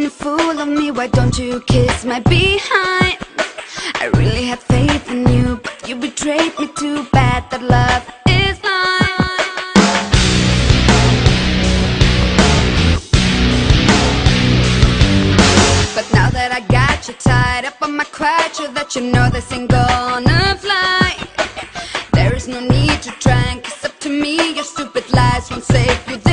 making a fool of me. Why don't you kiss my behind? I really had faith in you, but you betrayed me too bad. That love is blind. But now that I got you tied up, not quite sure that you know this ain't gonna fly. There is no need to try and kiss up to me. Your stupid lies won't save you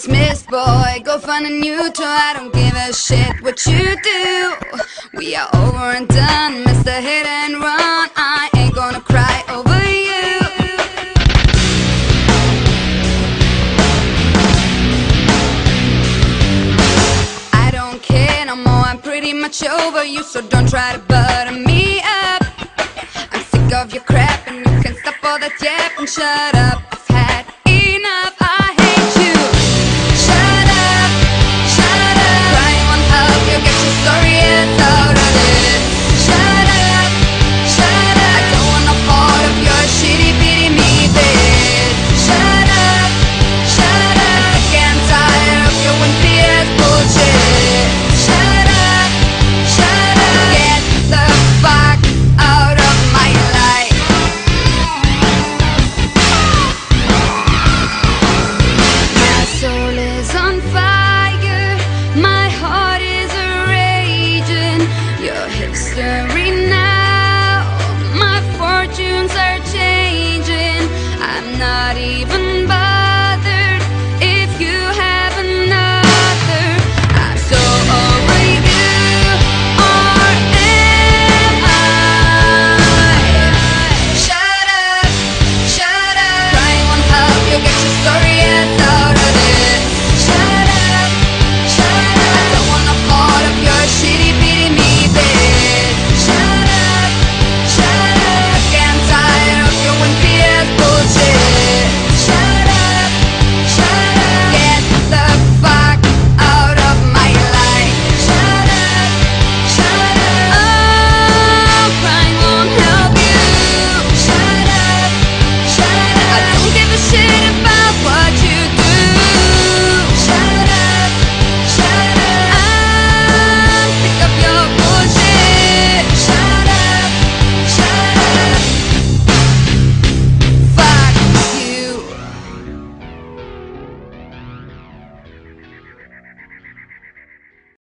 dismissed, boy. Go find a new toy. I don't give a shit what you do. We are over and done, Mr. Hit and Run. I ain't gonna cry over you. I don't care no more. I'm pretty much over you, so don't try to butter me up. I'm sick of your crap, and you can stop all that yap and shut up. History now,